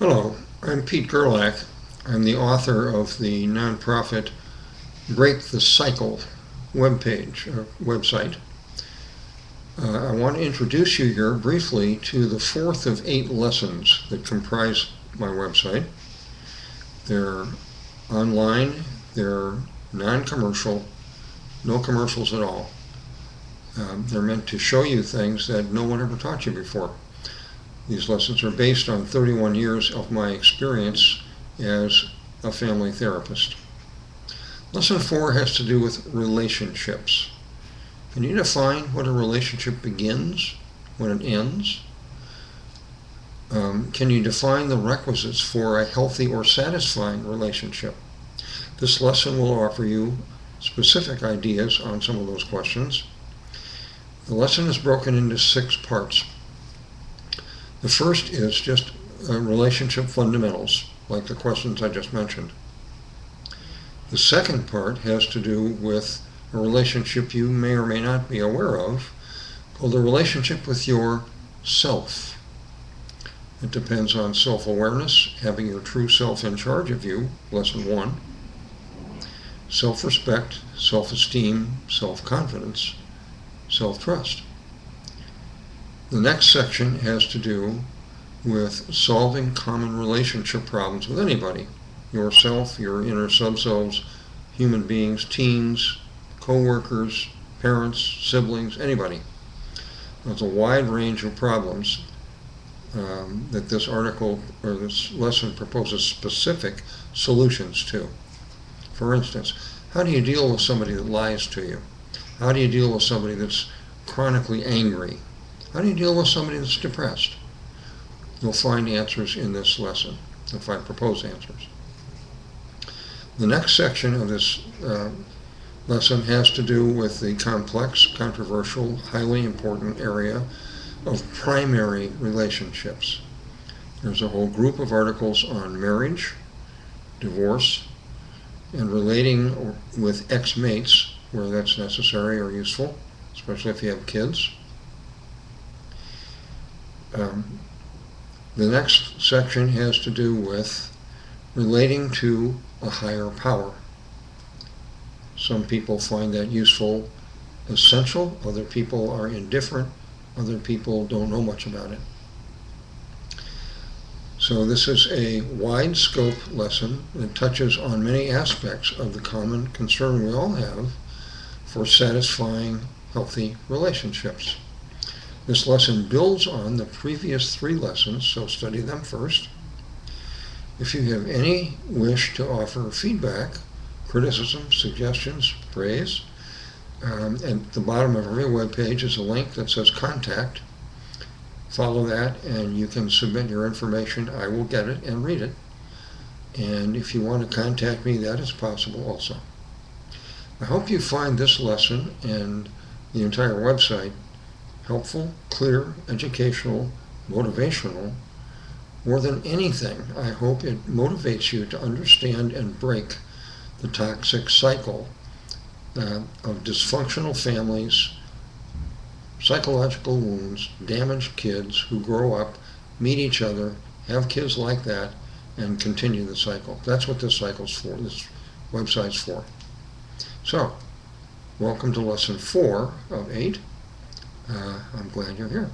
Hello, I'm Pete Gerlach. I'm the author of the nonprofit Break the Cycle webpage, or website. Uh, I want to introduce you here briefly to the fourth of eight lessons that comprise my website. They're online, they're non-commercial, no commercials at all. Um, they're meant to show you things that no one ever taught you before. These lessons are based on 31 years of my experience as a family therapist. Lesson four has to do with relationships. Can you define what a relationship begins, when it ends? Um, can you define the requisites for a healthy or satisfying relationship? This lesson will offer you specific ideas on some of those questions. The lesson is broken into six parts. The first is just uh, relationship fundamentals, like the questions I just mentioned. The second part has to do with a relationship you may or may not be aware of, called the relationship with your self. It depends on self awareness, having your true self in charge of you, lesson one, self respect, self esteem, self confidence, self trust. The next section has to do with solving common relationship problems with anybody yourself, your inner subselves, human beings, teens, co workers, parents, siblings, anybody. There's a wide range of problems um, that this article or this lesson proposes specific solutions to. For instance, how do you deal with somebody that lies to you? How do you deal with somebody that's chronically angry? How do you deal with somebody that's depressed? You'll find answers in this lesson. You'll find proposed answers. The next section of this uh, lesson has to do with the complex, controversial, highly important area of primary relationships. There's a whole group of articles on marriage, divorce, and relating with ex-mates where that's necessary or useful, especially if you have kids. Um, the next section has to do with relating to a higher power. Some people find that useful, essential, other people are indifferent, other people don't know much about it. So this is a wide scope lesson that touches on many aspects of the common concern we all have for satisfying healthy relationships. This lesson builds on the previous three lessons, so study them first. If you have any wish to offer feedback, criticism, suggestions, praise, um, at the bottom of every web page is a link that says contact. Follow that and you can submit your information. I will get it and read it. And if you want to contact me, that is possible also. I hope you find this lesson and the entire website helpful, clear, educational, motivational. More than anything, I hope it motivates you to understand and break the toxic cycle uh, of dysfunctional families, psychological wounds, damaged kids who grow up, meet each other, have kids like that, and continue the cycle. That's what this cycle's for, this website's for. So, welcome to lesson four of eight. Uh, I'm glad you're here.